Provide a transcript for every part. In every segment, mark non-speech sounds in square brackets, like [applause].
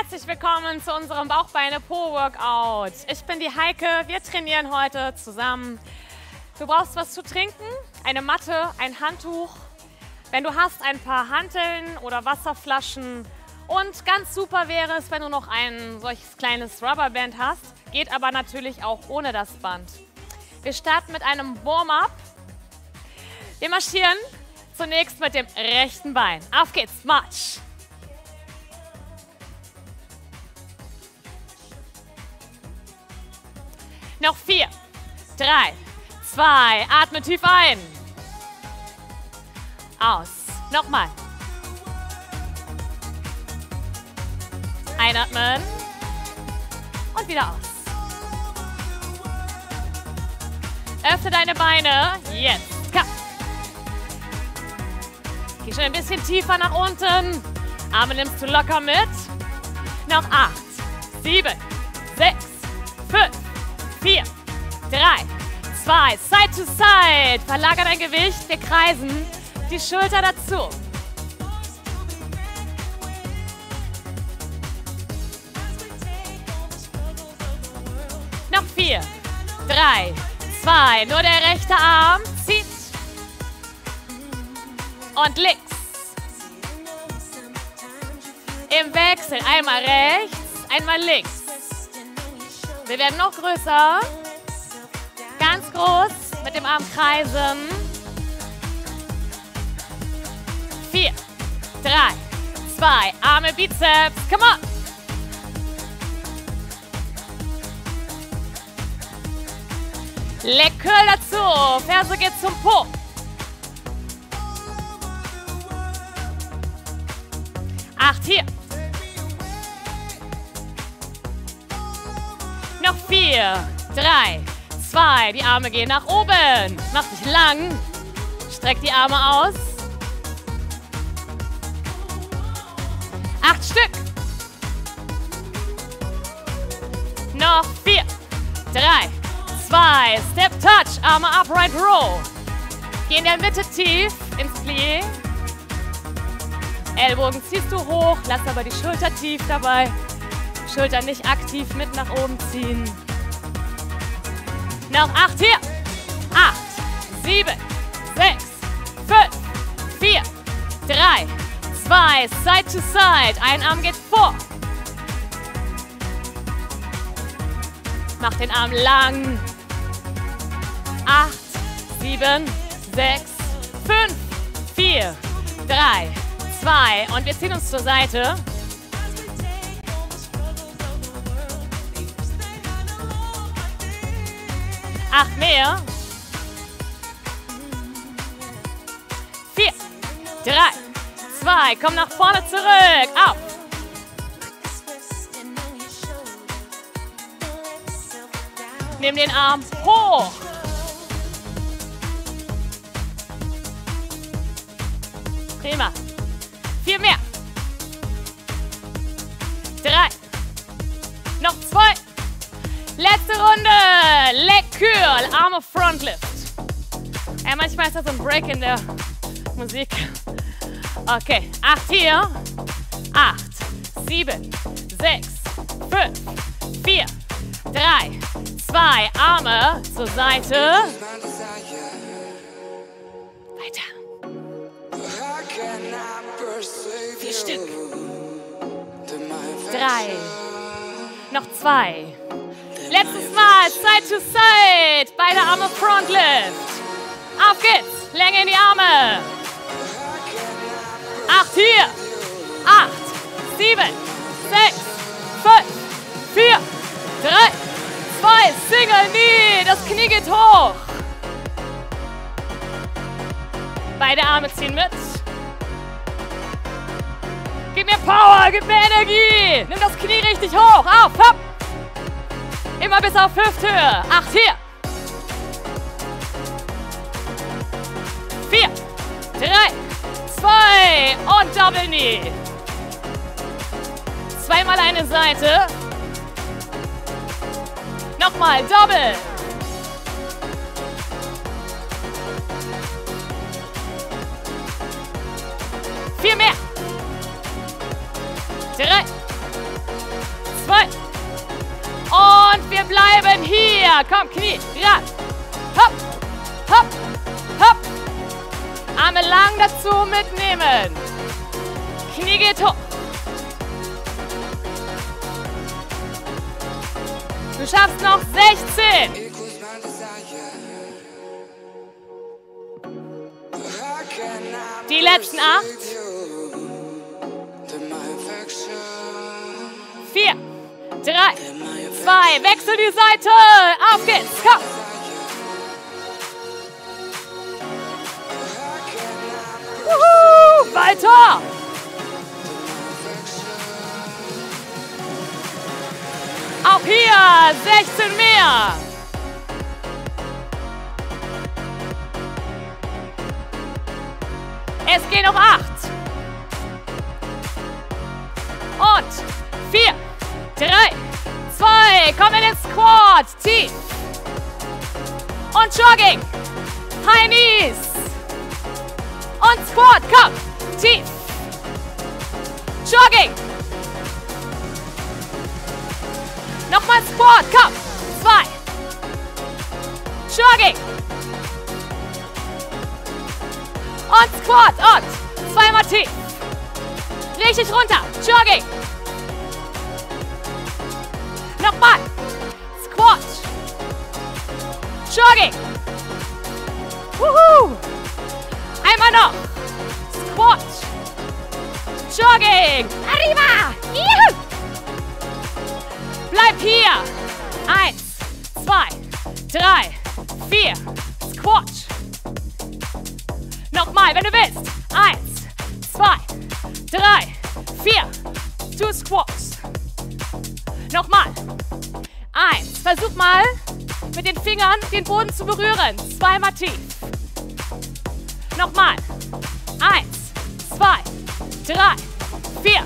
Herzlich willkommen zu unserem Bauchbeine-Po-Workout. Ich bin die Heike, wir trainieren heute zusammen. Du brauchst was zu trinken, eine Matte, ein Handtuch. Wenn du hast, ein paar Hanteln oder Wasserflaschen. Und ganz super wäre es, wenn du noch ein solches kleines Rubberband hast. Geht aber natürlich auch ohne das Band. Wir starten mit einem Warm-up. Wir marschieren zunächst mit dem rechten Bein. Auf geht's, Marsch! Drei, zwei. Atme tief ein. Aus. Nochmal. Einatmen. Und wieder aus. Öffne deine Beine. Jetzt. Komm. Geh schon ein bisschen tiefer nach unten. Arme nimmst du locker mit. Noch acht, sieben, zwei, Side to Side. Verlager dein Gewicht. Wir kreisen die Schulter dazu. Noch vier, drei, zwei. Nur der rechte Arm zieht. Und links. Im Wechsel. Einmal rechts, einmal links. Wir werden noch größer. Ganz groß mit dem Arm kreisen. Vier, drei, zwei, Arme, Bizeps. Come on. Leg Curl dazu. Ferse geht zum Po. Acht hier. Noch vier, drei, zwei. Die Arme gehen nach oben. Mach dich lang. Streck die Arme aus. Acht Stück. Noch vier, drei, zwei. Step Touch. Arme upright row. Geh in der Mitte tief ins Plié. Ellbogen ziehst du hoch, lass aber die Schulter tief dabei. Schulter nicht aktiv mit nach oben ziehen. Noch acht hier. Acht, sieben, sechs, fünf, vier, drei, zwei, Side to Side. Ein Arm geht vor. Mach den Arm lang. Acht, sieben, sechs, fünf, vier, drei, zwei. Und wir ziehen uns zur Seite. Acht mehr. Vier, drei, zwei. Komm nach vorne zurück. Auf. Nimm den Arm hoch. Prima. Vier mehr. Drei. Noch zwei. Letzte Runde. Leg Curl. Arme Frontlift. Ja, manchmal ist das ein Break in der Musik. Okay. Acht hier. Acht. Sieben. Sechs. Fünf. Vier. Drei. Zwei. Arme zur Seite. Weiter. Vier Stück. Drei. Noch zwei. Letztes Mal. Side to Side. Beide Arme Frontlift. Auf geht's. Länge in die Arme. Acht hier. Acht. Sieben. Sechs. Fünf. Vier. Drei. Zwei. Single Knee. Das Knie geht hoch. Beide Arme ziehen mit. Gib mir Power, gib mir Energie. Nimm das Knie richtig hoch. Auf, hopp. Immer bis auf Hüfthöhe. Acht hier. Vier, drei, zwei und Double Knee. Zweimal eine Seite. Nochmal Double. Vier mehr. Drei, zwei. Und wir bleiben hier. Komm, Knie, ran. Hopp, hopp, hopp. Arme lang dazu mitnehmen. Knie geht hoch. Du schaffst noch 16. Die letzten acht. Vier, drei, zwei. Wechsel die Seite. Auf geht's. Komm. Uhu, weiter. Auch hier 16 mehr. Es gehen noch acht. Und vier, drei, zwei. Komm in den Squat. Tief. Und Jogging. High Knees. Und Squat. Komm. Tief. Jogging. Nochmal Squat. Komm. Zwei. Jogging. Und Squat. Und zweimal tief. Richtig runter. Jogging. Nochmal. Squat. Jogging. Wuhu. Einmal noch. Squat. Jogging. Arriba. Juhu. Bleib hier. Eins, zwei, drei, vier. Squat. Nochmal, wenn du willst. Fingern den Boden zu berühren. Zweimal tief. Nochmal. Eins, zwei, drei, vier.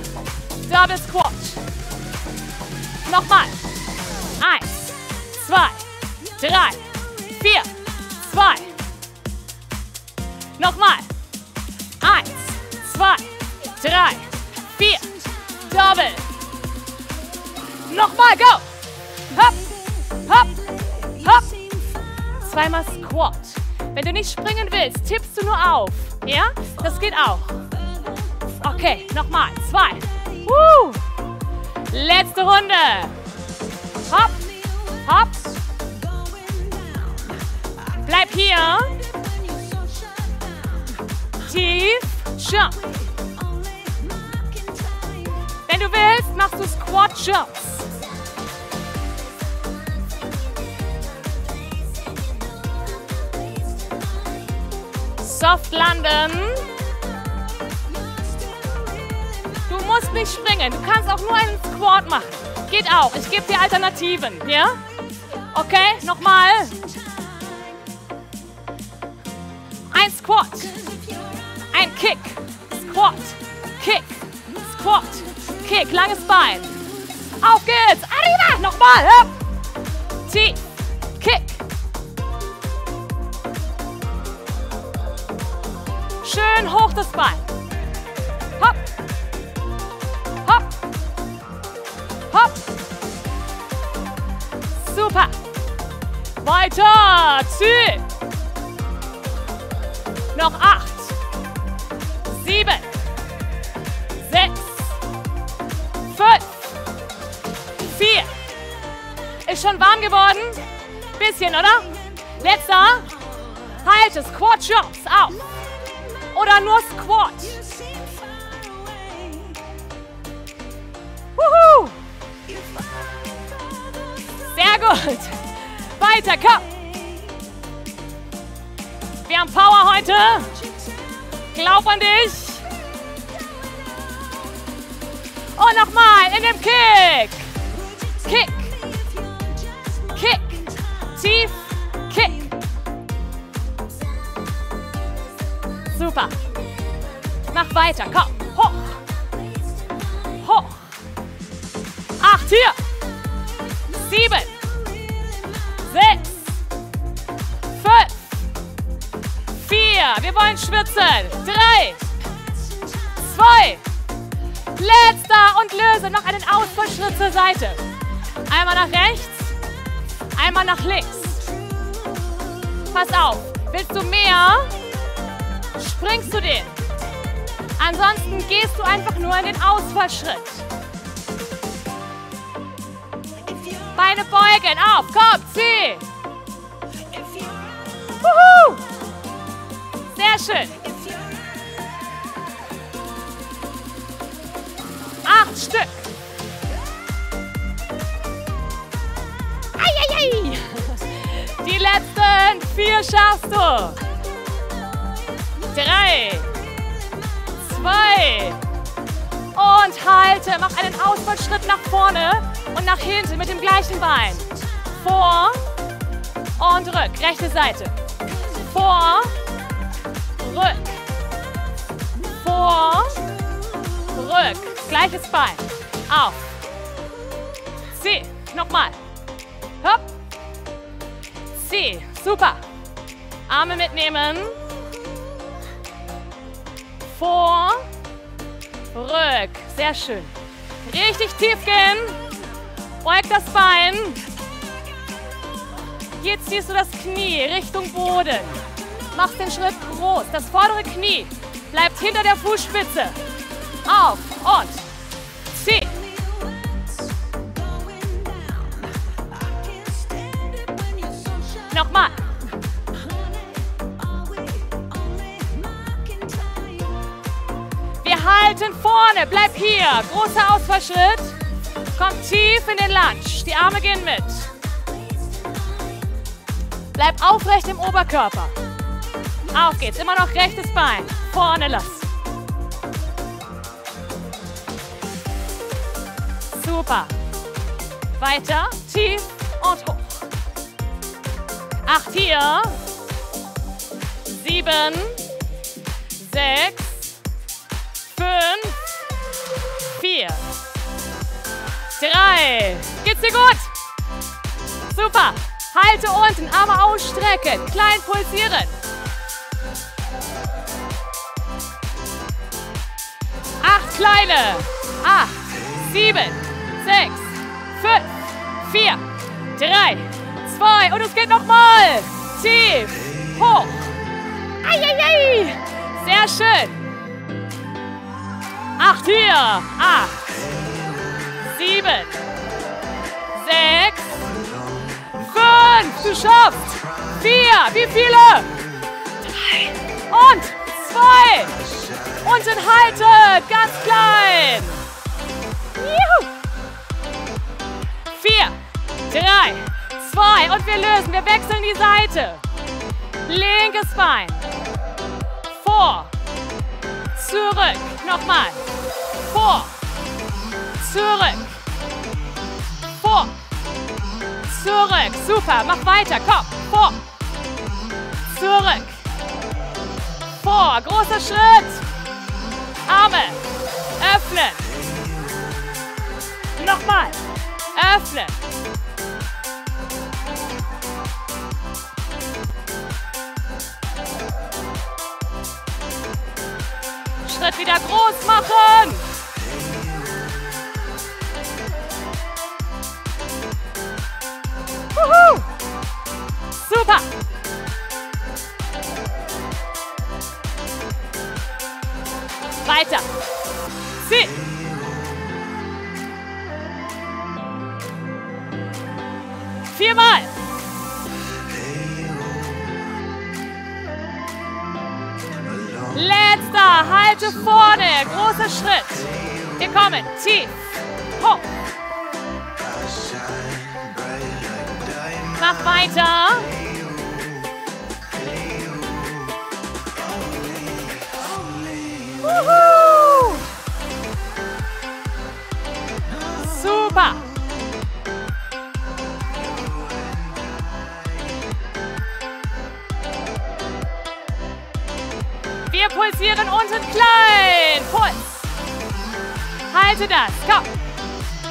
Double Squat. Nochmal. Zwei. Woo. Letzte Runde. Hopp, hopp. Bleib hier. Tief, jump. Wenn du willst, machst du Squat Jumps. Soft landen. Musst nicht springen. Du kannst auch nur einen Squat machen. Geht auch. Ich gebe dir Alternativen. Ja? Okay, nochmal. Ein Squat. Ein Kick. Squat. Kick. Squat. Kick. Langes Bein. Auf geht's. Arriba. Nochmal. Hopp. Tief. Kick. Schön hoch das Bein. Weiter. Zieh. Noch acht. Sieben. Sechs. Fünf. Vier. Ist schon warm geworden? Bisschen, oder? Letzter. Halte. Squat Jumps. Auf. Oder nur Squat. Wuhu. Sehr gut. Weiter, komm. Wir haben Power heute. Glaub an dich. Und nochmal in dem. Kick. Vier. Wir wollen schwitzen. Drei. Zwei. Letzter und löse noch einen Ausfallschritt zur Seite. Einmal nach rechts, einmal nach links. Pass auf, willst du mehr, springst du den. Ansonsten gehst du einfach nur in den Ausfallschritt. Beine beugen, auf, komm, zieh. Sehr schön. Acht Stück. Eieiei. Die letzten vier schaffst du. Drei, zwei und halte. Mach einen Ausfallschritt nach vorne und nach hinten mit dem gleichen Bein. Vor und rück. Rechte Seite. Vor, rück. Vor, rück. Gleiches Bein. Auf. Zieh. Nochmal. Hopp. Zieh. Super. Arme mitnehmen. Vor, rück. Sehr schön. Richtig tief gehen. Beug das Bein. Jetzt ziehst du das Knie Richtung Boden. Machst den Schritt groß. Das vordere Knie bleibt hinter der Fußspitze. Auf und zieh. Nochmal. Wir halten vorne. Bleib hier. Großer Ausfallschritt. Komm tief in den Lunge. Die Arme gehen mit. Bleib aufrecht im Oberkörper. Auf geht's. Immer noch rechtes Bein. Vorne lass. Super. Weiter. Tief und hoch. Acht hier. Sieben. Sechs. Fünf. Vier. Drei. Geht's dir gut? Super. Halte unten, Arme ausstrecken, klein pulsieren. Kleine. Acht, sieben, sechs, fünf, vier, drei, zwei und es geht nochmal. Tief, hoch. Eieiei. Sehr schön. Acht hier. Acht, sieben, sechs, fünf. Du schaffst. Vier. Wie viele? Drei. Und zwei. Unten halten. Ganz klein. Juhu. Vier. Drei. Zwei. Und wir lösen. Wir wechseln die Seite. Linkes Bein. Vor. Zurück. Nochmal. Vor. Zurück. Vor. Zurück. Super. Mach weiter. Komm. Vor. Zurück. Vor. Großer Schritt. Arme. Öffnen. Nochmal. Öffnen. Schritt wieder groß machen. Wuhu. Super. Weiter. Zieh. Viermal. Letzter. Halte vorne. Großer Schritt. Wir kommen. Tief. Hoch. Mach weiter. Pulsieren unten klein. Puls. Halte das. Komm.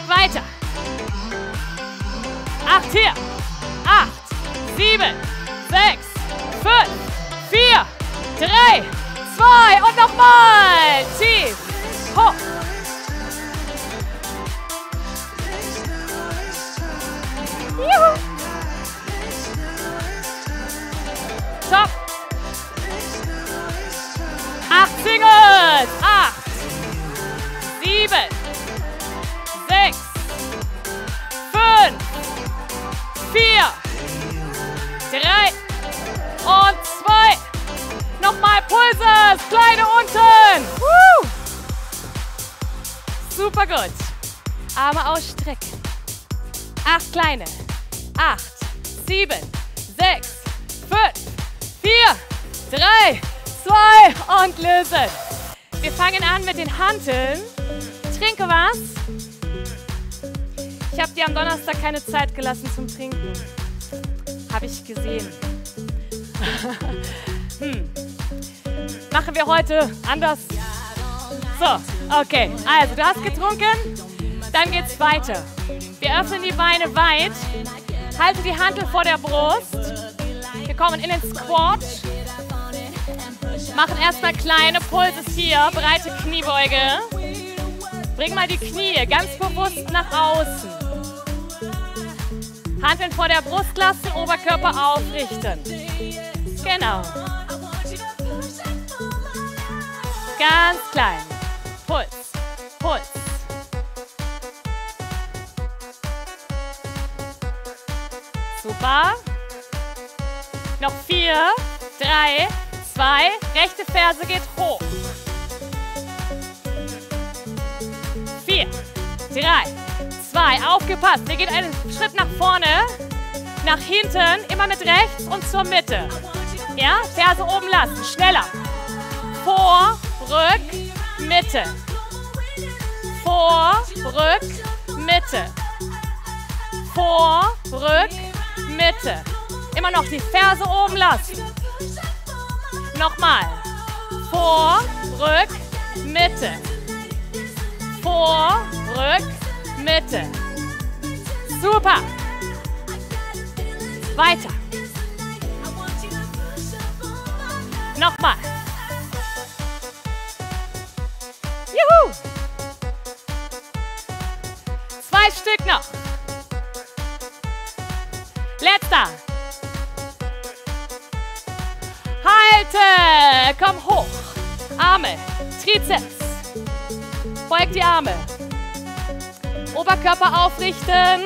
Weiter. Acht hier. Acht, sieben, sechs, fünf, vier, drei, zwei und nochmal. Tief. Hoch. Super gut. Arme ausstrecken. Acht kleine. Acht, sieben, sechs, fünf, vier, drei, zwei und lösen. Wir fangen an mit den Hanteln. Trinke was. Ich habe dir am Donnerstag keine Zeit gelassen zum Trinken. Habe ich gesehen. [laughs] hm. Machen wir heute anders. So, okay. Also, du hast getrunken. Dann geht's weiter. Wir öffnen die Beine weit. Halte die Handel vor der Brust. Wir kommen in den Squat. Machen erstmal kleine Pulses hier. Breite Kniebeuge. Bring mal die Knie ganz bewusst nach außen. Handeln vor der Brust lassen, Oberkörper aufrichten. Genau. Ganz klein. Puls, Puls. Super. Noch vier, drei, zwei. Rechte Ferse geht hoch. Vier, drei, zwei. Aufgepasst. Ihr geht einen Schritt nach vorne, nach hinten, immer mit rechts und zur Mitte. Ja, Ferse oben lassen. Schneller. Vor, Rück, Mitte. Vor, Rück, Mitte. Vor, Rück, Mitte. Immer noch die Ferse oben lassen. Nochmal. Vor, Rück, Mitte. Vor, Rück, Mitte. Super. Weiter. Nochmal. Juhu. Zwei Stück noch. Letzter. Halte. Komm hoch. Arme. Trizeps. Beug die Arme. Oberkörper aufrichten.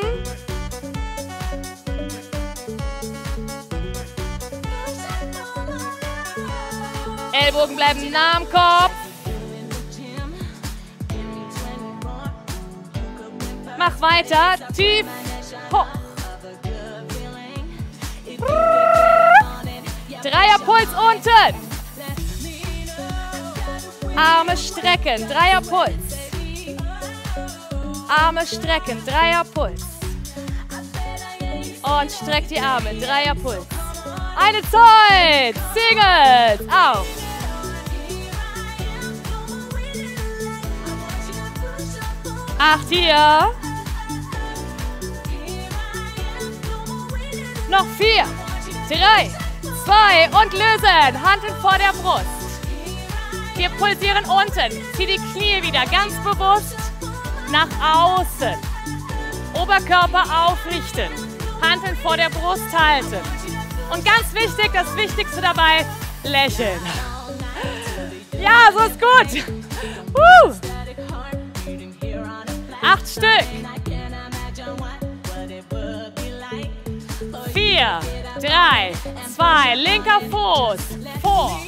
Ellbogen bleiben nah am Kopf. Mach weiter. Tief. Hoch. Dreierpuls unten. Arme strecken. Dreierpuls. Arme strecken. Dreierpuls. Und streck die Arme. Dreierpuls. Eine Zeit. Singles. Auf. Acht hier. Noch vier, drei, zwei und lösen. Handeln vor der Brust. Wir pulsieren unten. Zieh die Knie wieder ganz bewusst nach außen. Oberkörper aufrichten. Handeln vor der Brust halten. Und ganz wichtig, das Wichtigste dabei, lächeln. Ja, so ist gut. Uh. Acht Stück. Vier, drei, zwei, linker Fuß, vor,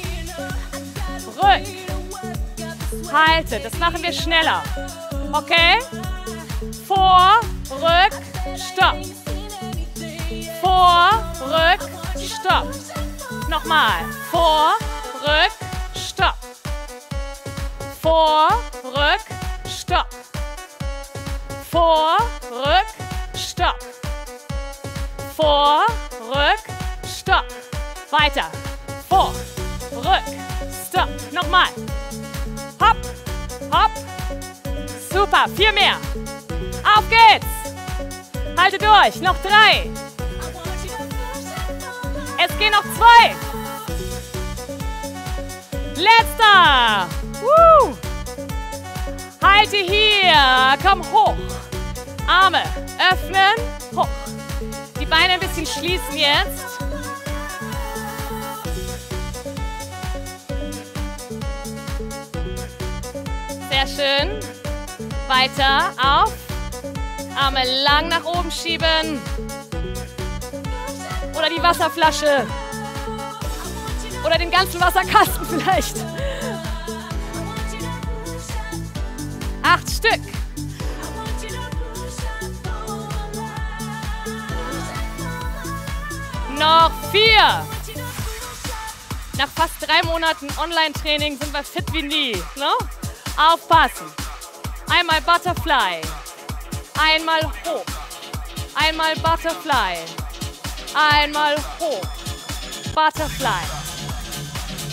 rück, halte, das machen wir schneller, okay? Vor, rück, stopp, vor, rück, stopp, nochmal, vor, rück, stopp, vor, rück, stopp, vor, rück, stopp. Vor, rück, stopp. Weiter. Vor, rück, stopp. Nochmal. Hopp, hopp. Super, vier mehr. Auf geht's. Halte durch. Noch drei. Es gehen noch zwei. Letzter. Woo. Halte hier. Komm hoch. Arme öffnen. Hoch. Beine ein bisschen schließen jetzt. Sehr schön. Weiter auf. Arme lang nach oben schieben. Oder die Wasserflasche. Oder den ganzen Wasserkasten [laughs] vielleicht. Acht Stück. Noch vier. Nach fast drei Monaten Online-Training sind wir fit wie nie. Ne? Aufpassen. Einmal Butterfly. Einmal hoch. Einmal Butterfly. Einmal hoch. Butterfly.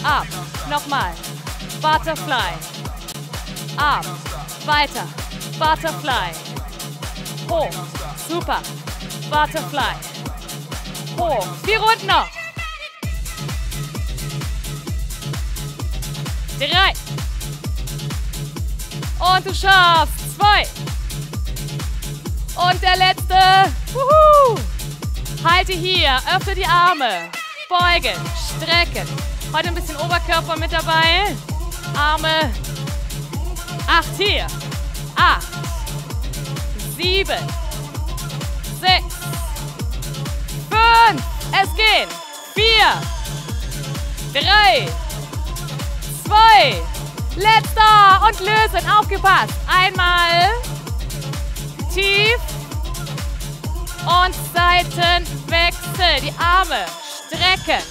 Ab. Nochmal. Butterfly. Ab. Weiter. Butterfly. Hoch. Super. Butterfly. Hoch. Vier Runden noch. Drei. Und du schaffst. Zwei. Und der letzte. Wuhu. Halte hier. Öffne die Arme. Beugen. Strecken. Heute ein bisschen Oberkörper mit dabei. Arme. Acht hier. Acht. Sieben. Sechs. Fünf. Es geht. Vier. Drei. Zwei. Letzter. Und lösen. Aufgepasst. Einmal. Tief. Und Seitenwechsel. Die Arme strecken.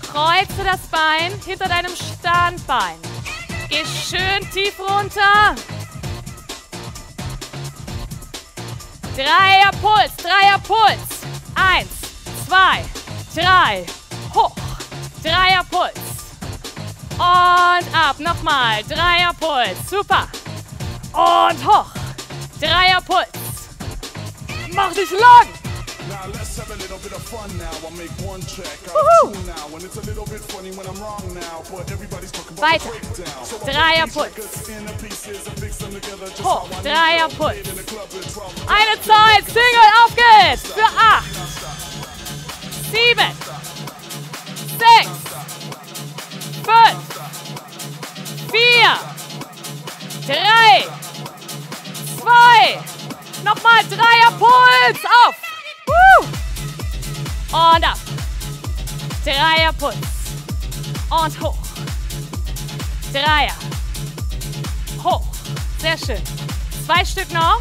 Kreuze das Bein hinter deinem Standbein. Geh schön tief runter. Dreier Puls, Dreier Puls. Eins, zwei, drei, hoch. Dreier Puls. Und ab, nochmal. Dreier Puls, super. Und hoch. Dreier Puls. Mach dich lang. Little bit of fun now. I'll make one out of two now. And it's a little bit funny when I'm wrong now. But everybody's talking about Weiter. breakdown. So Dreierputz. Hoch. Dreierputz. Eine Zeit. Single. Auf geht's. Für acht. Sieben. Sechs. Fünf. Vier. Drei. Zwei. Nochmal Dreierpuls. Auf. Und ab. Dreierpuls. Und hoch. Dreier. Hoch. Sehr schön. Zwei Stück noch.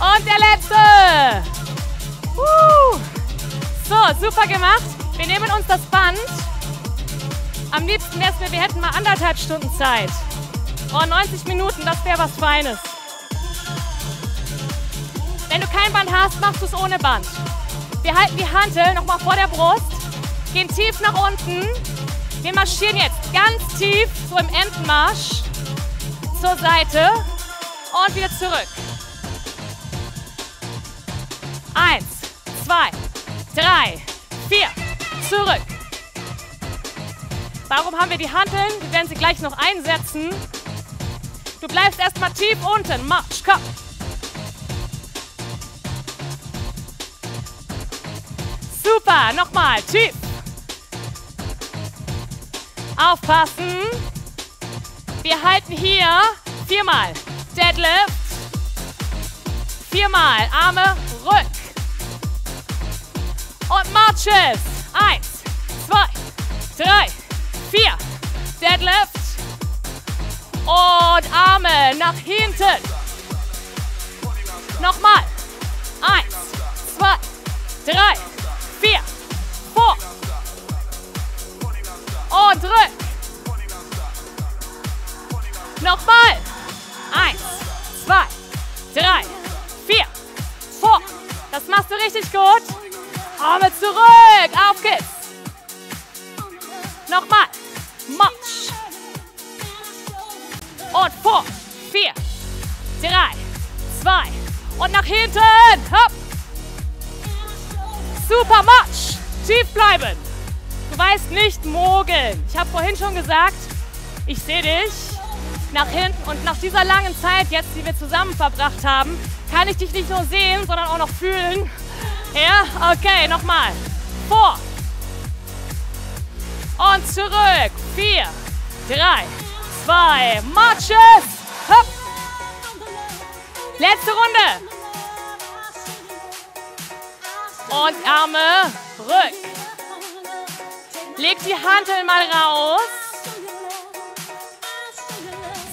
Und der letzte. Uh. So, super gemacht. Wir nehmen uns das Band. Am liebsten wäre es mir, wir hätten mal anderthalb Stunden Zeit. Oh, 90 Minuten, das wäre was Feines. Wenn du kein Band hast, machst du es ohne Band. Wir halten die Hantel nochmal vor der Brust, gehen tief nach unten. Wir marschieren jetzt ganz tief, so im Entenmarsch, zur Seite und wieder zurück. Eins, zwei, drei, vier, zurück. Warum haben wir die Hanteln? Wir werden sie gleich noch einsetzen. Du bleibst erstmal tief unten. Marsch, komm. Super, nochmal, tief. Aufpassen. Wir halten hier viermal Deadlift. Viermal Arme, Rück. Und Marches. Eins, zwei, drei, vier. Deadlift. Und Arme nach hinten. Nochmal. Eins, zwei, drei, Nochmal. Eins, zwei, drei, vier, vor. Das machst du richtig gut. Arme zurück. Auf geht's. Nochmal. Marsch. Und vor. Vier, drei, zwei. Und nach hinten. Hopp. Super Matsch. Tief bleiben. Du weißt nicht mogeln. Ich habe vorhin schon gesagt, ich sehe dich. Nach hinten. Und nach dieser langen Zeit jetzt, die wir zusammen verbracht haben, kann ich dich nicht nur sehen, sondern auch noch fühlen. Ja, okay, nochmal. Vor. Und zurück. Vier, drei, zwei, Marches. Hopp. Letzte Runde. Und Arme rück. Leg die Hantel mal raus.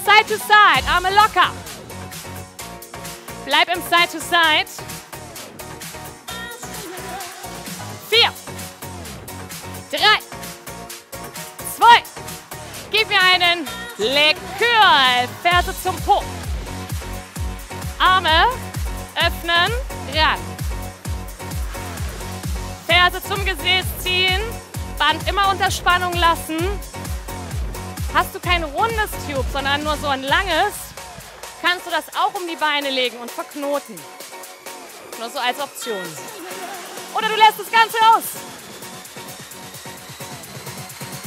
Side to Side, Arme locker. Bleib im Side to Side. Vier, drei, zwei. Gib mir einen Lekür. Ferse zum Po. Arme öffnen, ran. Ferse zum Gesäß ziehen. Band immer unter Spannung lassen. Hast du kein rundes Tube, sondern nur so ein langes, kannst du das auch um die Beine legen und verknoten. Nur so als Option. Oder du lässt das Ganze aus.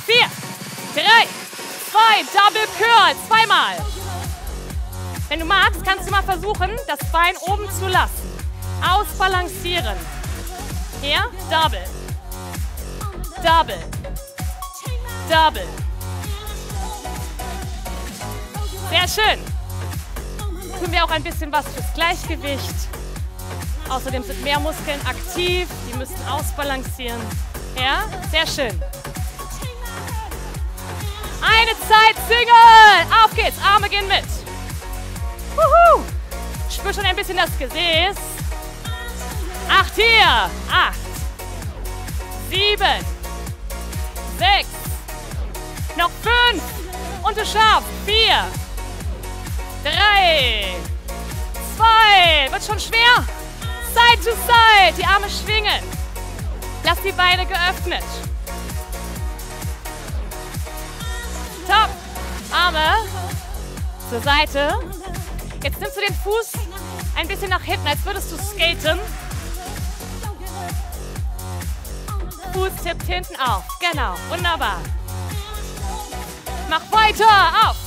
Vier, drei, zwei, Double Curl, zweimal. Wenn du magst, kannst du mal versuchen, das Bein oben zu lassen. Ausbalancieren. Hier, Double. Double. Double. Sehr schön. Tun wir auch ein bisschen was fürs Gleichgewicht. Außerdem sind mehr Muskeln aktiv, die müssen ausbalancieren. Ja, sehr schön. Eine Zeit Single. Auf geht's, Arme gehen mit. Wuhu. Spür schon ein bisschen das Gesäß. Acht hier. Acht. Sieben. Sechs. Noch fünf. Und du schaffst. Vier. Drei. Zwei. Wird schon schwer. Side to Side. Die Arme schwingen. Lass die Beine geöffnet. Top. Arme zur Seite. Jetzt nimmst du den Fuß ein bisschen nach hinten, als würdest du skaten. Fuß tippt hinten auf. Genau, wunderbar. Mach weiter, auf.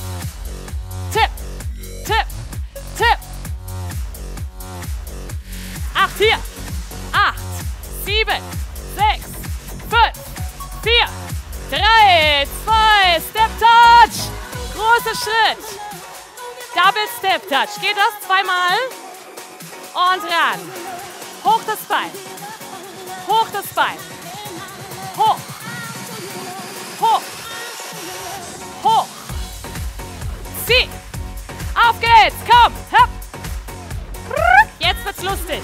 Vier, acht, sieben, sechs, fünf, vier, drei, zwei, Step Touch. Großer Schritt. Double Step Touch. Geht das zweimal. Und ran. Hoch das Bein. Hoch das Bein. Hoch. Hoch. Hoch. Zieh. Auf geht's. Komm. Hopp. Jetzt wird's lustig.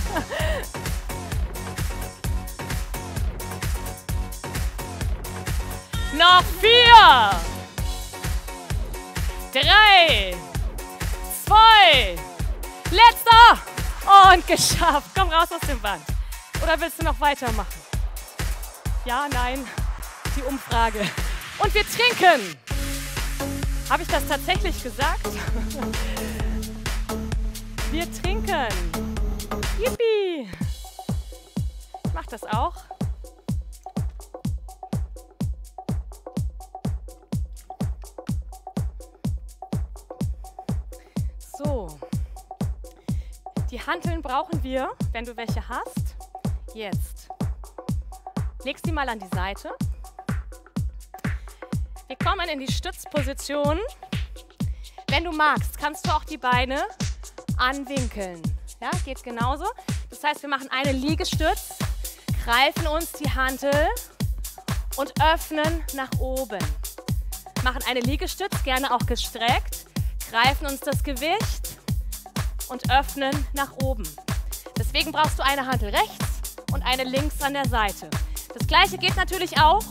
[laughs] Noch vier. Drei. Zwei. Letzter. Und geschafft. Komm raus aus dem Band. Oder willst du noch weitermachen? Ja, nein. Die Umfrage. Und wir trinken. Habe ich das tatsächlich gesagt? [laughs] Wir trinken. Yippie. Ich mache das auch. So. Die Hanteln brauchen wir, wenn du welche hast. Jetzt. Leg sie mal an die Seite. Wir kommen in die Stützposition. Wenn du magst, kannst du auch die Beine anwinkeln. Ja, geht genauso. Das heißt, wir machen eine Liegestütz, greifen uns die Hantel und öffnen nach oben. Machen eine Liegestütz, gerne auch gestreckt, greifen uns das Gewicht und öffnen nach oben. Deswegen brauchst du eine Hantel rechts und eine links an der Seite. Das gleiche geht natürlich auch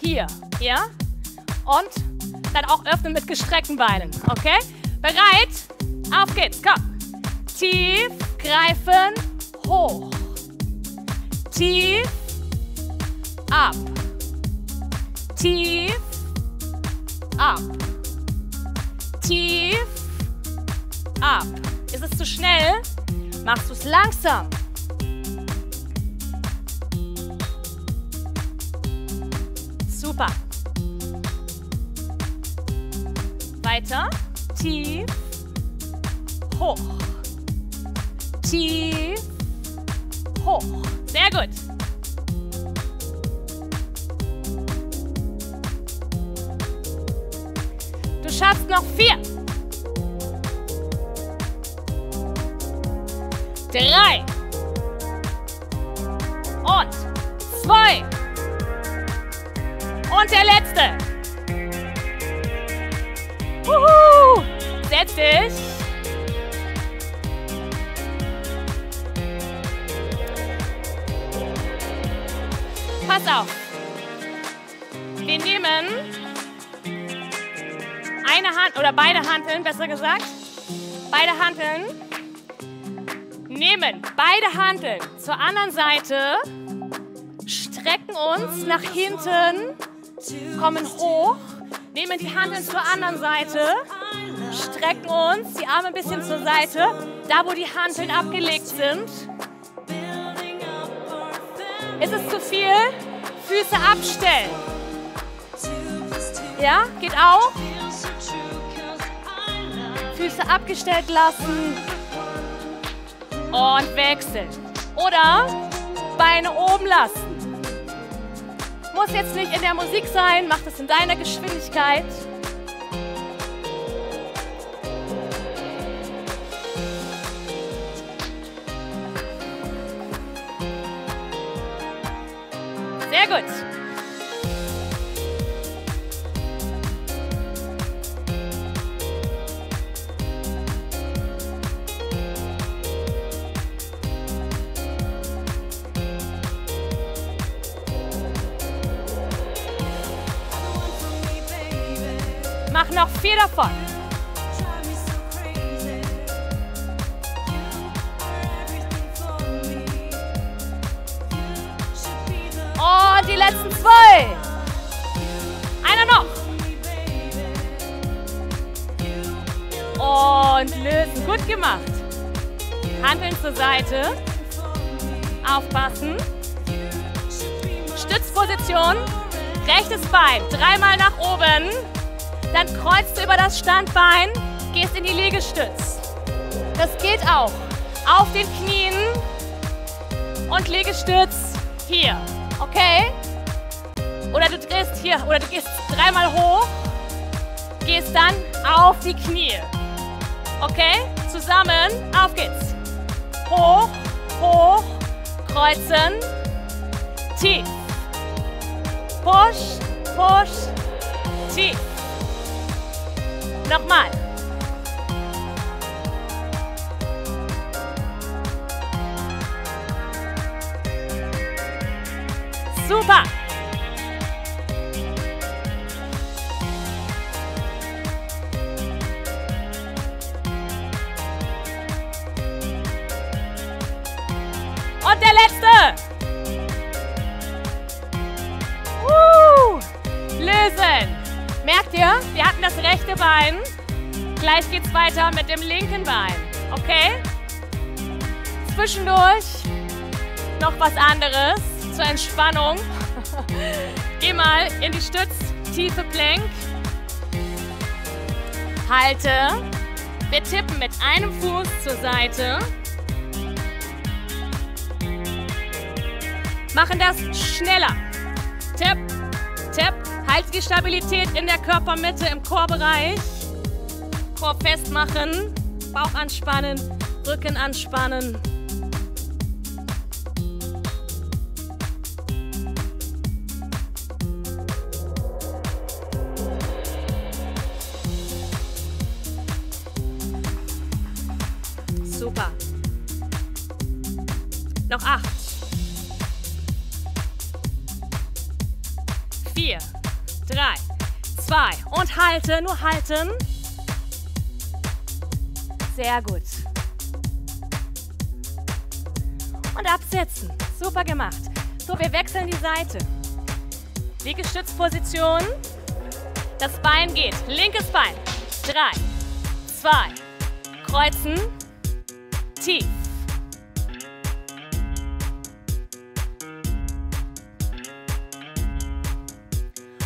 hier, ja? Und dann auch öffnen mit gestreckten Beinen, okay? Bereit? Auf geht's, komm. Tief, greifen, hoch. Tief, ab. Tief, ab. Tief, ab. Ist es zu schnell? Machst du es langsam. Super. Weiter. Tief. Hoch. Tief. Hoch. Sehr gut. Du schaffst noch vier. Drei. Und zwei. Und der letzte. Uhu. Setz dich. Pass auf. Wir nehmen eine Hand oder beide Handeln, besser gesagt. Beide Handeln. Nehmen beide Handeln zur anderen Seite, strecken uns nach hinten, kommen hoch nehmen die Handeln zur anderen Seite, strecken uns die Arme ein bisschen zur Seite, da wo die Handeln abgelegt sind. Ist es zu viel? Füße abstellen. Ja, geht auch. Füße abgestellt lassen und wechseln. Oder Beine oben lassen. Muss jetzt nicht in der Musik sein, mach das in deiner Geschwindigkeit. Sehr gut. noch vier davon. Zwei. Einer noch. Und lösen. Gut gemacht. Handeln zur Seite. Aufpassen. Stützposition. Rechtes Bein. Dreimal nach oben. Dann kreuzt du über das Standbein, gehst in die Liegestütz. Das geht auch. Auf den Knien und Liegestütz hier. Okay? Oder du drehst hier, oder du gehst dreimal hoch, gehst dann auf die Knie. Okay? Zusammen, auf geht's. Hoch, hoch, kreuzen, tief. Push, push, tief. Nochmal. Super. Weiter mit dem linken Bein. Okay? Zwischendurch noch was anderes zur Entspannung. [laughs] Geh mal in die Stütz, tiefe Plank. Halte. Wir tippen mit einem Fuß zur Seite. Machen das schneller. Tipp, tipp, Halte die Stabilität in der Körpermitte im Chorbereich. Korb festmachen, Bauch anspannen, Rücken anspannen. Super. Noch acht. Vier drei, zwei und halte, nur halten. Sehr gut. Und absetzen. Super gemacht. So, wir wechseln die Seite. Liegestützposition. Das Bein geht. Linkes Bein. Drei, zwei, kreuzen, tief.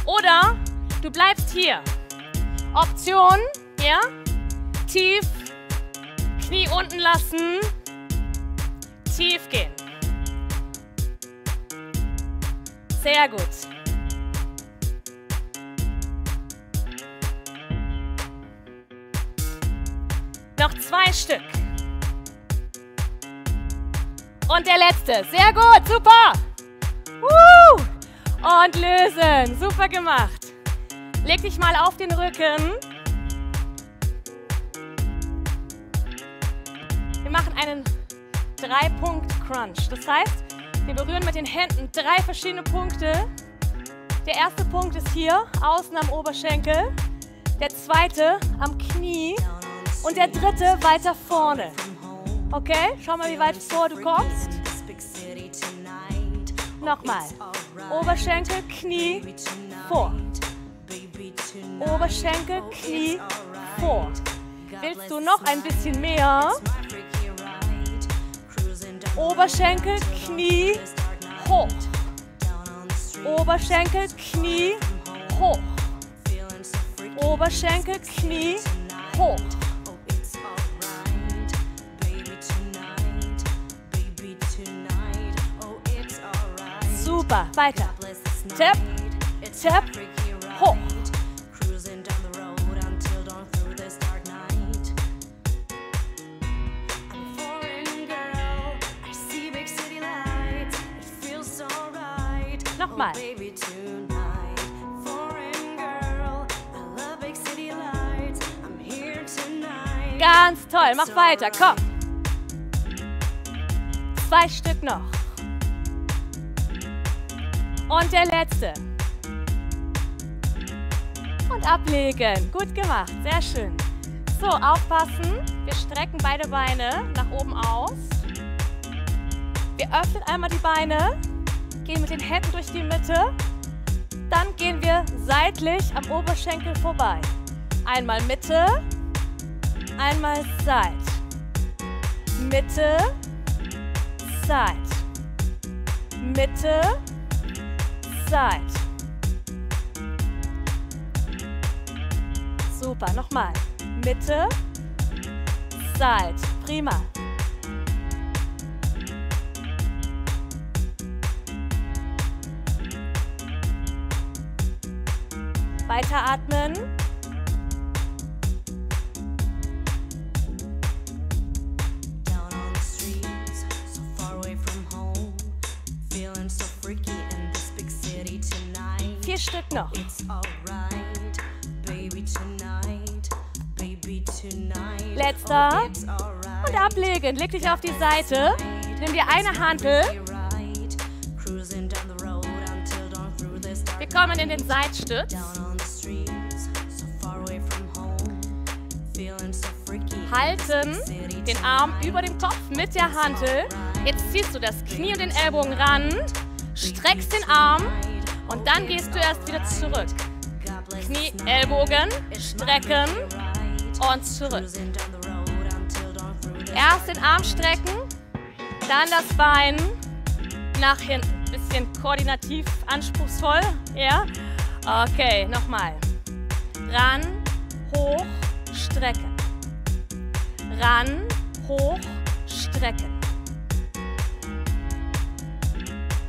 Oder du bleibst hier Option, ja? Tief, Knie unten lassen, tief gehen. Sehr gut. Noch zwei Stück. Und der letzte. Sehr gut, super. Und lösen. Super gemacht. Leg dich mal auf den Rücken. Wir machen einen Drei-Punkt-Crunch. Das heißt, wir berühren mit den Händen drei verschiedene Punkte. Der erste Punkt ist hier, außen am Oberschenkel. Der zweite am Knie. Und der dritte weiter vorne. Okay, schau mal, wie weit vor du kommst. Nochmal. Oberschenkel, Knie, vor. Oberschenkel, Knie, vor. Willst du noch ein bisschen mehr? Oberschenkel, Knie, hoch. Oberschenkel, Knie, hoch. Oberschenkel, Knie, hoch. Super, weiter. Tap, tap, hoch. Nochmal. Ganz toll, mach weiter, komm. Zwei Stück noch. Und der letzte. Und ablegen. Gut gemacht, sehr schön. So, aufpassen. Wir strecken beide Beine nach oben aus. Wir öffnen einmal die Beine, gehen mit den Händen durch die Mitte. Dann gehen wir seitlich am Oberschenkel vorbei. Einmal Mitte, einmal Seit. Mitte, Seit. Mitte, Seit. Super, nochmal. Mitte, Seit. Prima. Tonight. Vier Stück noch. Letzter. Oh. Und ablegen. Leg dich auf die Seite. Nimm dir eine Hantel. Dark Wir kommen in den Seitstütz. Halten den Arm über dem Kopf mit der Hantel. Jetzt ziehst du das Knie und den Ellbogen ran, streckst den Arm und dann gehst du erst wieder zurück. Knie. Ellbogen, strecken und zurück. Erst den Arm strecken, dann das Bein nach hinten. Bisschen koordinativ anspruchsvoll, ja? Okay, nochmal. Ran, hoch, strecken. Ran, hoch, strecken.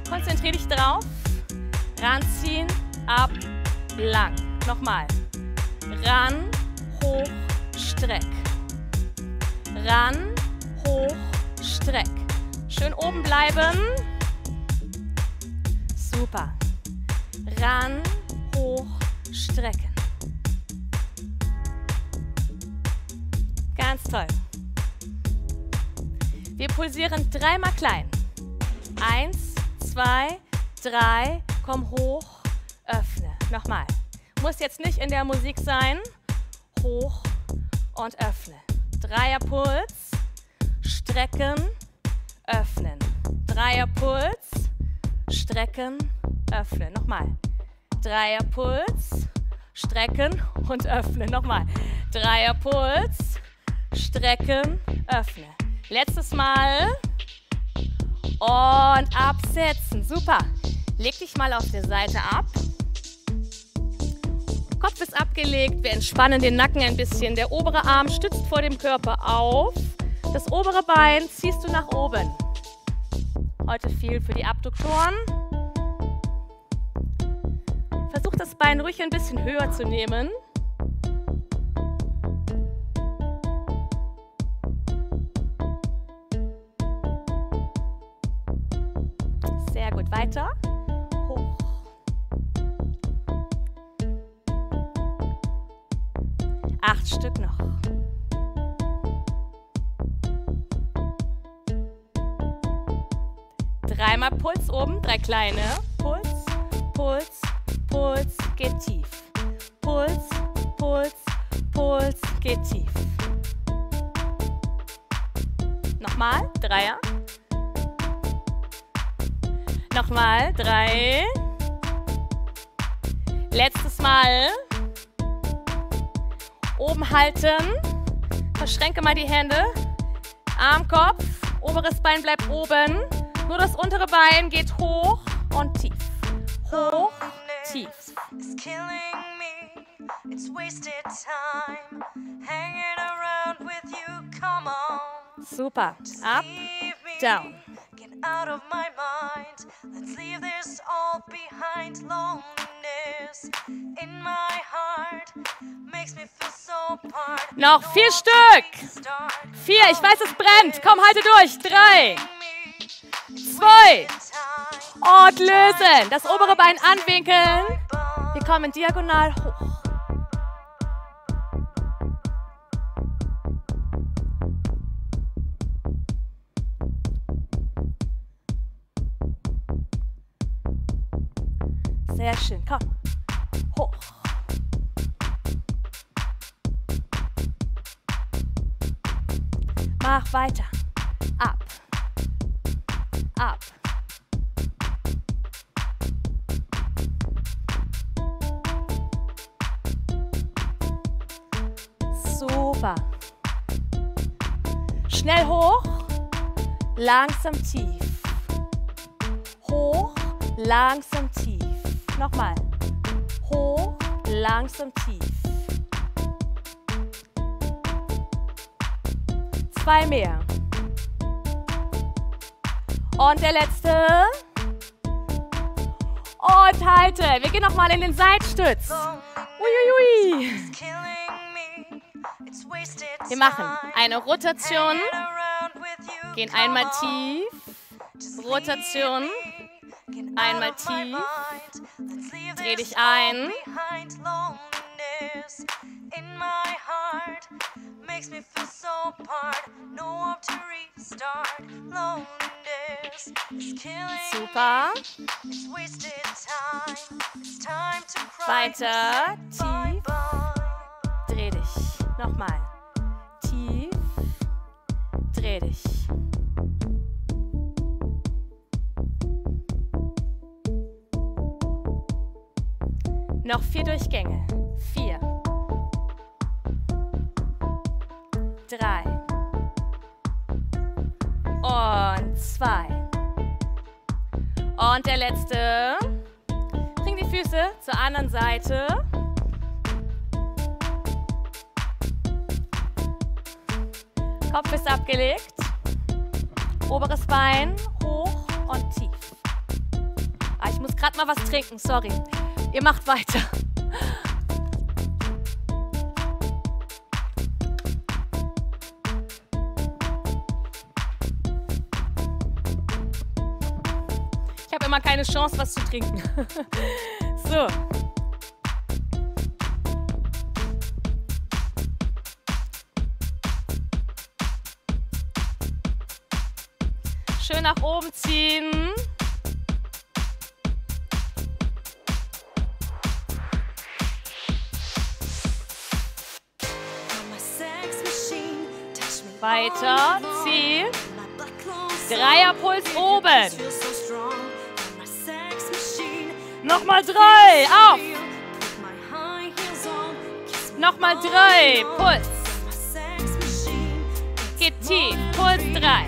Konzentrier dich drauf. Ranziehen, ab, lang. Nochmal. Ran, hoch, streck. Ran, hoch, streck. Schön oben bleiben. Super. Ran, hoch, strecken. Ganz toll. Wir pulsieren dreimal klein. Eins, zwei, drei, komm hoch, öffne. Nochmal. Muss jetzt nicht in der Musik sein. Hoch und öffne. Dreierpuls, strecken, öffnen. Dreierpuls, strecken, öffnen. Nochmal. Dreierpuls, strecken und öffnen. Nochmal. Dreierpuls, strecken, öffne. Letztes Mal. Und absetzen. Super. Leg dich mal auf der Seite ab. Kopf ist abgelegt, wir entspannen den Nacken ein bisschen. Der obere Arm stützt vor dem Körper auf. Das obere Bein ziehst du nach oben. Heute viel für die Abduktoren. Versuch das Bein ruhig ein bisschen höher zu nehmen. Sehr gut, weiter. Hoch. Acht Stück noch. Dreimal Puls oben, drei kleine. Puls, Puls, Puls, geht tief. Puls, Puls, Puls, geht tief. Nochmal, Dreier. Nochmal, drei. Letztes Mal. Oben halten. Verschränke mal die Hände. Armkopf, oberes Bein bleibt oben. Nur das untere Bein geht hoch und tief. Hoch, tief. Super. Up, down. Out of my mind. Let's leave this all behind. Loneliness in my heart makes me feel so apart. Noch No vier Stück. Vier, ich weiß, es brennt. Komm, halte durch. Drei, zwei und lösen. Das obere Bein anwinkeln. Wir kommen diagonal hoch. Sehr schön, komm. Hoch. Mach weiter. Ab. Ab. Super. Schnell hoch, langsam tief. Hoch, langsam tief. Nochmal. Hoch, langsam tief. Zwei mehr. Und der letzte. Und halte. Wir gehen nochmal in den Seitstütz. Uiuiui. Wir machen eine Rotation, gehen einmal tief, Rotation, einmal tief, dreh dich ein. super. Weiter, tief, dreh dich. Nochmal. Der letzte. Bring die Füße zur anderen Seite. Kopf ist abgelegt. Oberes Bein hoch und tief. Ah, ich muss gerade mal was trinken, sorry. Ihr macht weiter. Keine Chance, was zu trinken. [laughs] so. Schön nach oben ziehen. Weiter, zieh. Dreierpuls oben. Nochmal drei. Auf. Nochmal drei. Puls. Geht tief. Puls drei.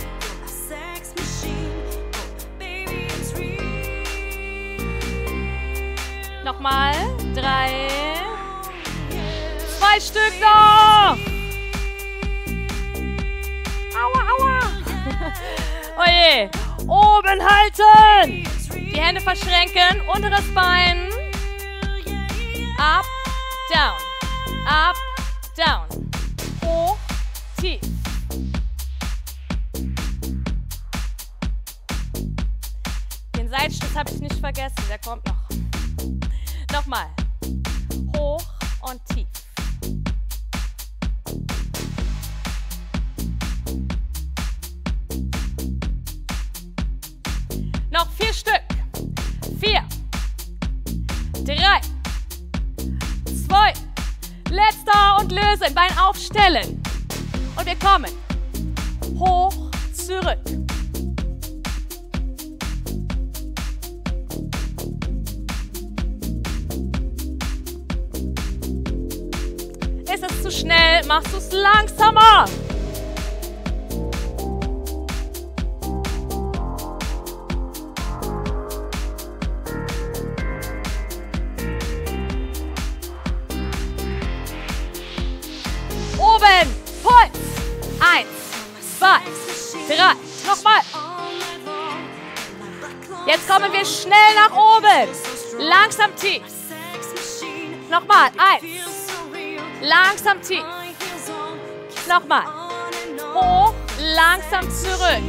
Nochmal. Drei. Zwei Stück noch. Aua, aua. [laughs] Oje. Oben halten. Die Hände verschränken. Unteres Bein. Up, down. Up, down. Hoch, tief. Den Seitstütz habe ich nicht vergessen. Der kommt noch. Nochmal. Hoch und tief. Noch vier Stück. Vier. Drei. Zwei. Letzter und lösen. Bein aufstellen. Und wir kommen. Hoch, zurück. Ist es zu schnell? Machst du es langsamer? Wir schnell nach oben. Langsam tief. Nochmal. Eins. Langsam tief. Nochmal. Hoch, langsam zurück.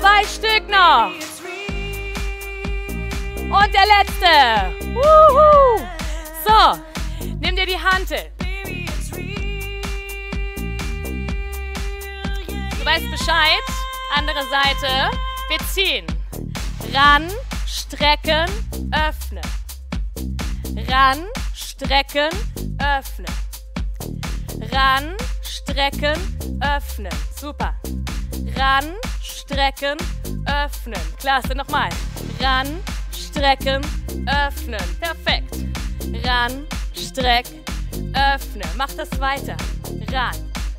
Zwei Stück noch. Und der letzte. Hantel. Du weißt Bescheid. Andere Seite. Wir ziehen. Ran, strecken, öffnen. Ran, strecken, öffnen. Ran, strecken, öffnen. Super. Ran, strecken, öffnen. Klasse, nochmal. Ran, strecken, öffnen. Perfekt. Ran, streck, öffnen. Mach das weiter. Ran,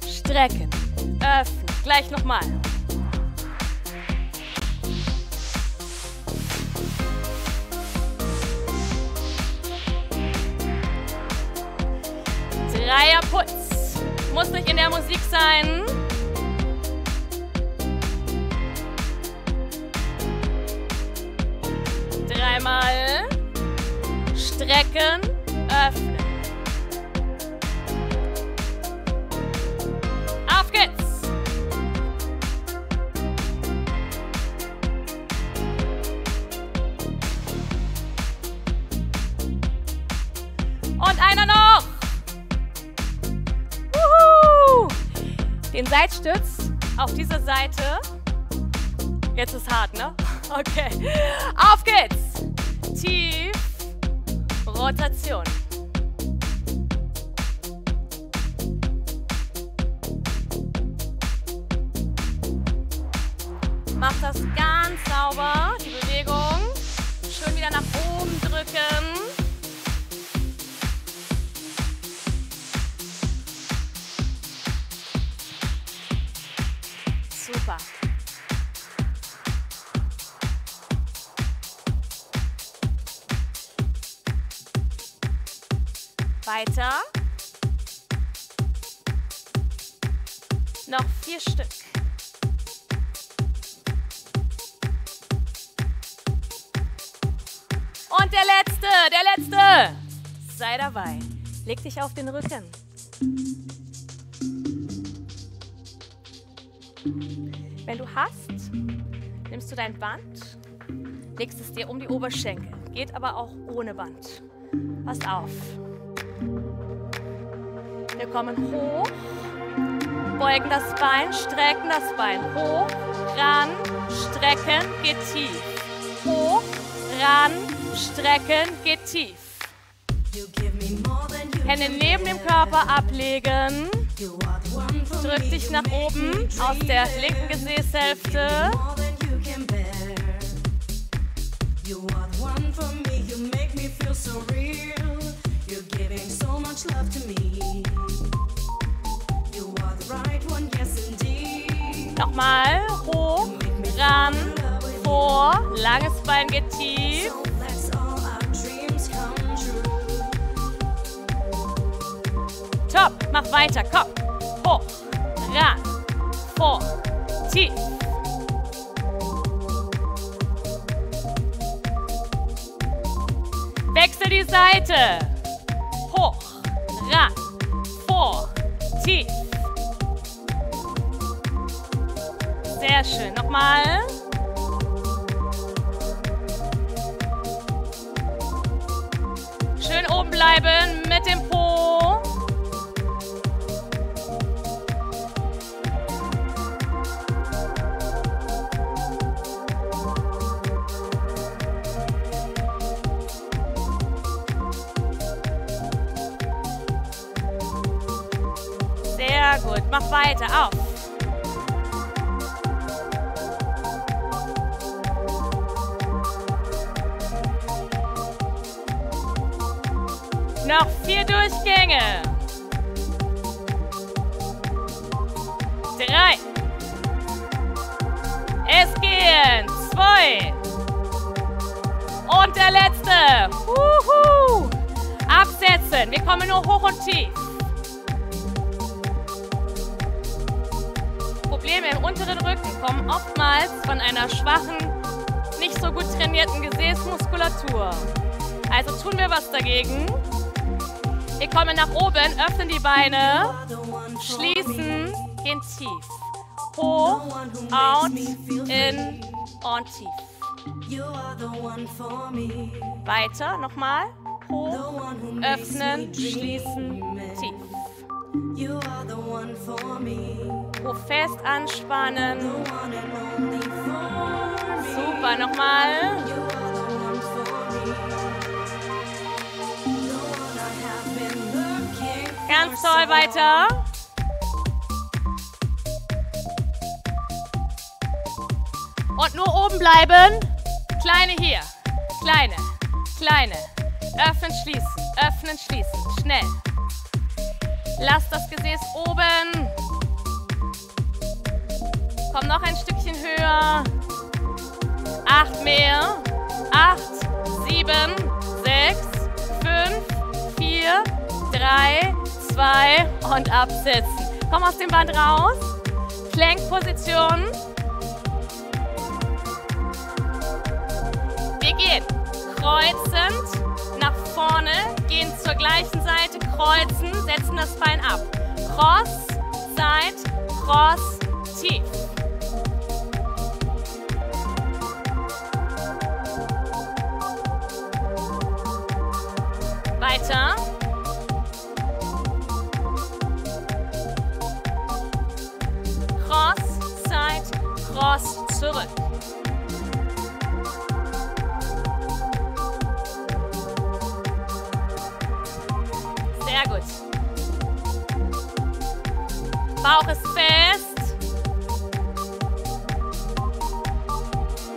strecken, öffnen. Gleich nochmal. Dreierputz. Muss nicht in der Musik sein. Dreimal. Strecken, Seitstütz auf diese Seite. Jetzt ist hart, ne? [laughs] Okay. Auf geht's. Tief. Rotation. Weiter. Noch vier Stück. Und der letzte, der letzte. Sei dabei. Leg dich auf den Rücken. Wenn du hast, nimmst du dein Band, legst es dir um die Oberschenkel. Geht aber auch ohne Band. Pass auf. Wir kommen hoch, beugen das Bein, strecken das Bein hoch, ran, strecken, geht tief. Hoch, ran, strecken, geht tief. Hände neben dem Körper ablegen. Drück dich nach oben aus der linken Gesäßhälfte. You are one for me, you make me feel so real. Nochmal. Hoch, ran, vor. Langes Bein geht tief. Top. Mach weiter. Komm. Hoch, ran, vor, tief. Wechsel die Seite. Ran, vor, tief. Sehr schön. Nochmal. Schön oben bleiben mit dem Po. Mach weiter. Auf. Noch vier Durchgänge. Drei. Es gehen. Zwei. Und der letzte. Wuhu. Absetzen. Wir kommen nur hoch und tief. Unteren Rücken kommen oftmals von einer schwachen, nicht so gut trainierten Gesäßmuskulatur. Also tun wir was dagegen. Wir kommen nach oben, öffnen die Beine, schließen, gehen tief. Hoch, out, in und tief. Weiter, nochmal. Hoch, öffnen, schließen, tief. Po fest anspannen. Super, nochmal. Ganz toll, weiter. Und nur oben bleiben. Kleine hier. Kleine. Kleine. Öffnen, schließen. Öffnen, schließen. Schnell. Lass das Gesäß oben. Komm noch ein Stückchen höher. Acht mehr. Acht, sieben, sechs, fünf, vier, drei, zwei und absetzen. Komm aus dem Band raus. Plankposition. Wir gehen kreuzend nach vorne, gehen zur gleichen Seite, kreuzen, setzen das Bein ab. Cross, Side, Cross, tief. Weiter. Cross, Side, Cross, zurück. Sehr gut. Bauch ist fest.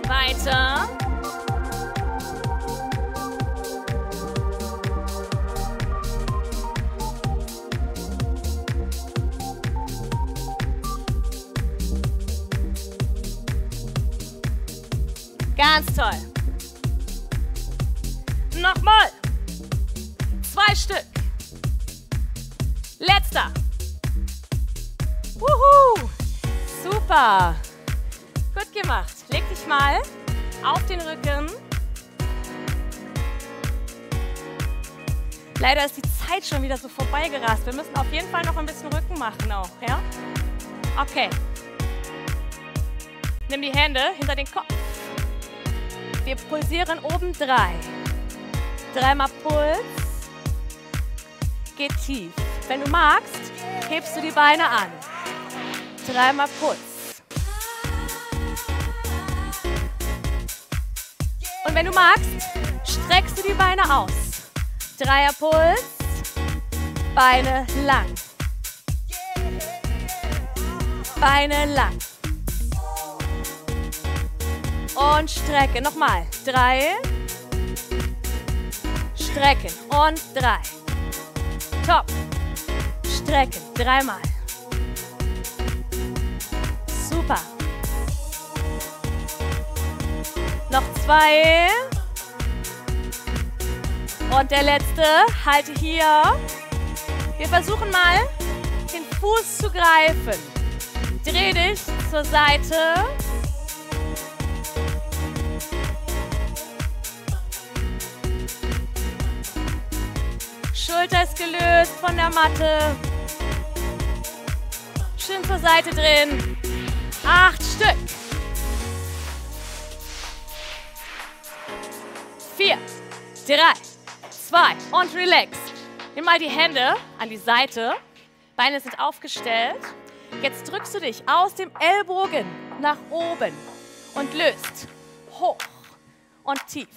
Weiter. Ganz toll. Nochmal. Zwei Stück. Letzter. Wuhu. Super. Gut gemacht. Leg dich mal auf den Rücken. Leider ist die Zeit schon wieder so vorbeigerast. Wir müssen auf jeden Fall noch ein bisschen Rücken machen auch, ja? Okay. Nimm die Hände hinter den Kopf. Wir pulsieren oben drei. Dreimal Puls. Geht tief. Wenn du magst, hebst du die Beine an. Dreimal Puls. Und wenn du magst, streckst du die Beine aus. Dreier Puls. Beine lang. Beine lang und strecken. Nochmal. Drei. Strecken und drei. Top. Strecken. Dreimal. Super. Noch zwei. Und der letzte. Halte hier. Wir versuchen mal, den Fuß zu greifen. Dreh dich zur Seite. Schulter ist gelöst von der Matte. Schön zur Seite drehen. Acht Stück. Vier, drei, zwei und relax. Nimm mal die Hände an die Seite. Beine sind aufgestellt. Jetzt drückst du dich aus dem Ellbogen nach oben und löst. Hoch und tief.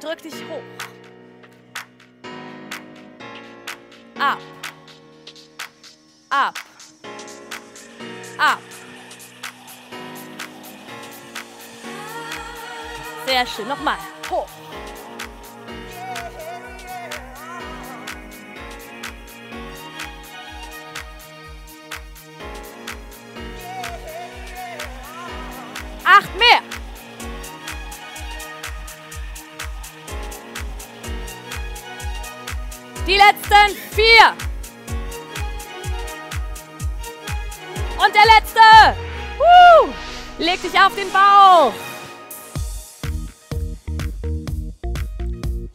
Drück dich hoch. Ab. Ab. Ab. Sehr schön. Nochmal. Hoch. Acht mehr. Letzten vier. Und der letzte. Uh, leg dich auf den Bauch.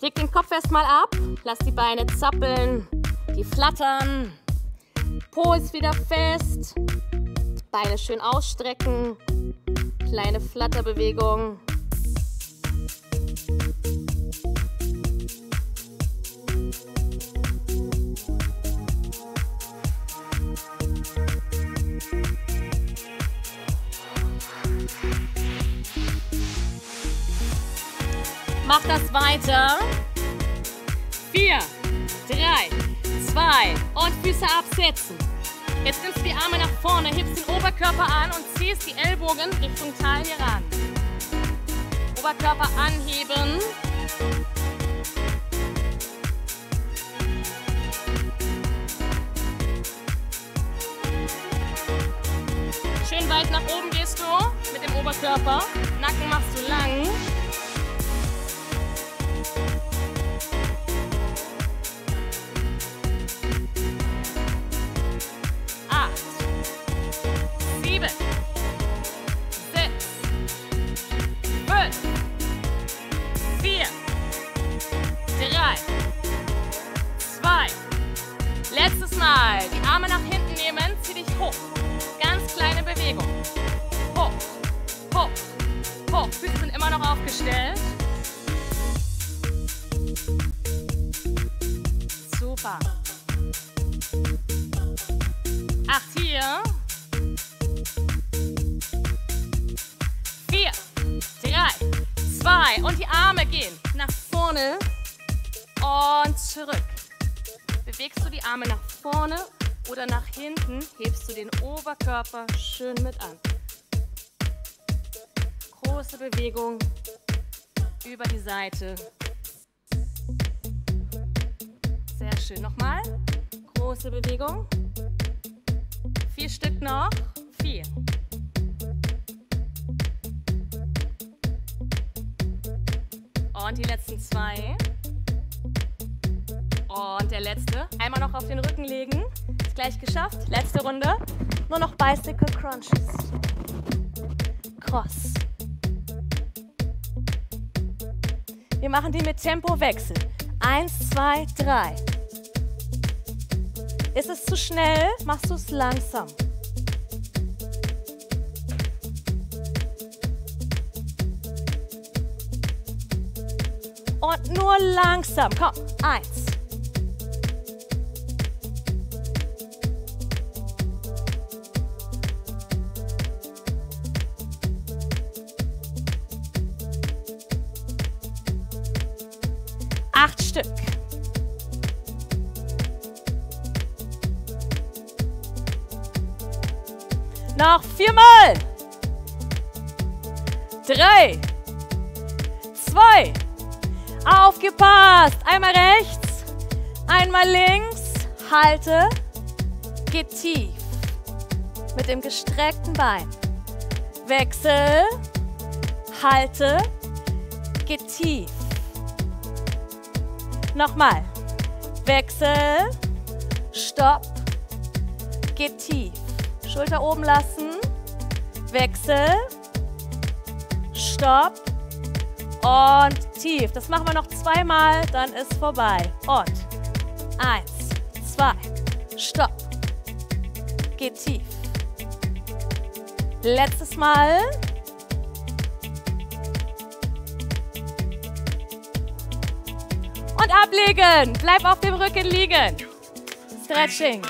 Leg den Kopf erstmal ab. Lass die Beine zappeln. Die flattern. Po ist wieder fest. Beine schön ausstrecken. Kleine Flatterbewegung. Mach das weiter. Vier, drei, zwei und Füße absetzen. Jetzt nimmst du die Arme nach vorne, hebst den Oberkörper an und ziehst die Ellbogen Richtung Taille ran. Oberkörper anheben. Schön weit nach oben gehst du mit dem Oberkörper. Nacken machst du lang. Seite. Sehr schön. Nochmal. Große Bewegung. Vier Stück noch. Vier. Und die letzten zwei. Und der letzte. Einmal noch auf den Rücken legen. Ist gleich geschafft. Letzte Runde. Nur noch Bicycle Crunches. Cross. Wir machen die mit Tempowechsel. Eins, zwei, drei. Ist es zu schnell, machst du es langsam. Und nur langsam. Komm, eins. Noch viermal. Drei. Zwei. Aufgepasst. Einmal rechts. Einmal links. Halte. Geh tief. Mit dem gestreckten Bein. Wechsel. Halte. geht tief. Nochmal. Wechsel, Stopp, geht tief. Schulter oben lassen, Wechsel, Stopp und tief. Das machen wir noch zweimal, dann ist vorbei. Und eins, zwei, Stopp, geht tief. Letztes Mal. Und ablegen. Bleib auf dem Rücken liegen. Stretching.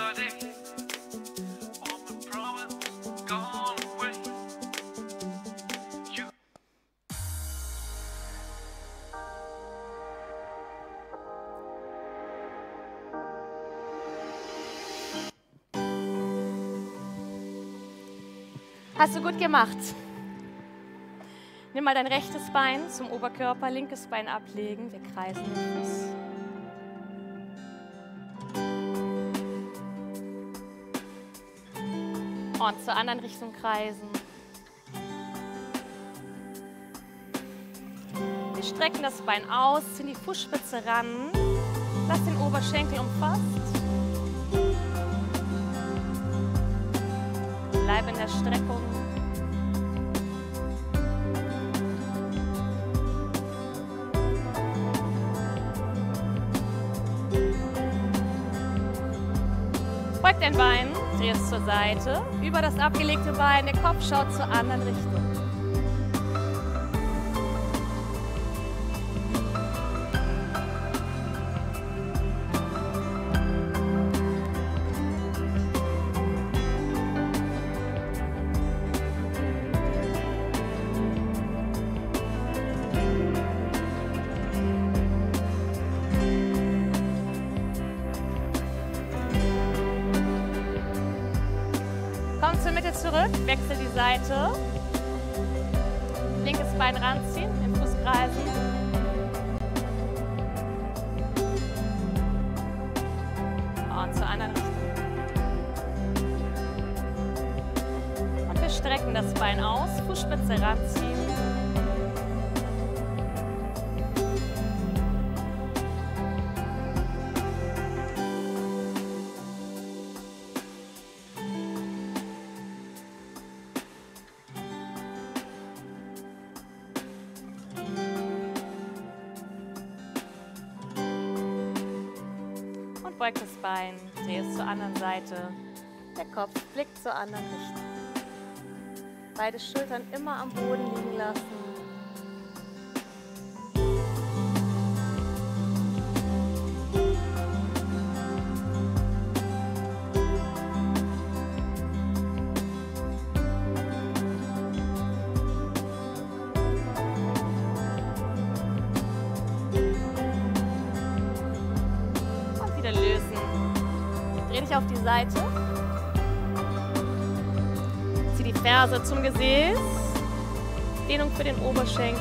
Gut gemacht. Nimm mal dein rechtes Bein zum Oberkörper, linkes Bein ablegen. Wir kreisen den Fuß. Und zur anderen Richtung kreisen. Wir strecken das Bein aus, ziehen die Fußspitze ran. Lass den Oberschenkel umfasst. Bleib in der Streckung. Beug dein Bein, dreh es zur Seite, über das abgelegte Bein, der Kopf schaut zur anderen Richtung. Zurück, wechsel die Seite. Linkes Bein ranziehen, den Fuß kreisen. Und zur anderen Richtung. Und wir strecken das Bein aus, Fußspitze ranziehen. Anderen Richtung. Beide Schultern immer am Boden liegen lassen. Ferse zum Gesäß. Dehnung für den Oberschenkel.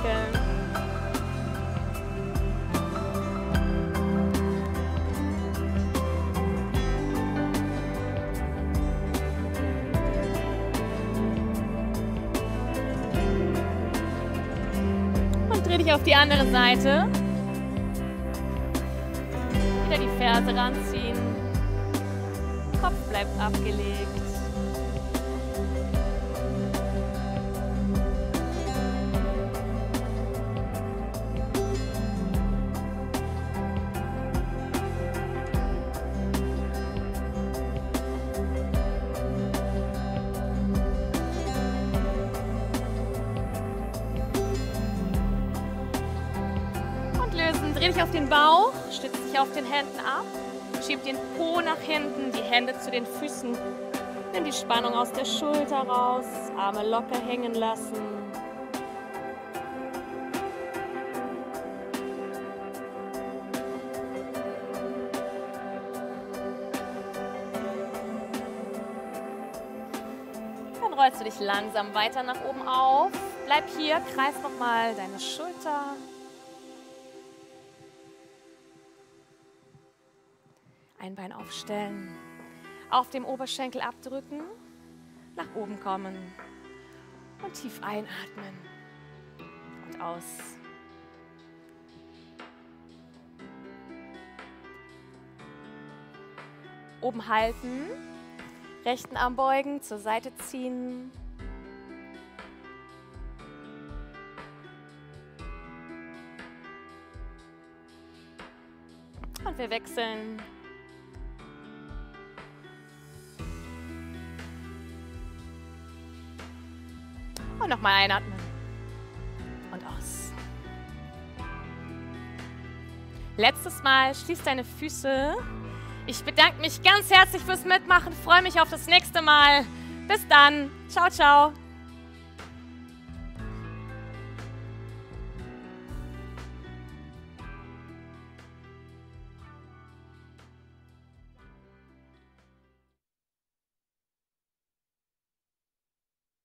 Und dreh dich auf die andere Seite. Wieder die Ferse ranziehen. Kopf bleibt abgelegt. Händen ab. Schieb den Po nach hinten, die Hände zu den Füßen. Nimm die Spannung aus der Schulter raus, Arme locker hängen lassen. Dann rollst du dich langsam weiter nach oben auf. Bleib hier, kreis nochmal deine Schulter. ein Bein aufstellen. Auf dem Oberschenkel abdrücken, nach oben kommen und tief einatmen und aus. Oben halten, rechten Arm beugen, zur Seite ziehen. Und wir wechseln Nochmal einatmen. Und aus. Letztes Mal, schließ deine Füße. Ich bedanke mich ganz herzlich fürs Mitmachen, freue mich auf das nächste Mal. Bis dann. Ciao, ciao.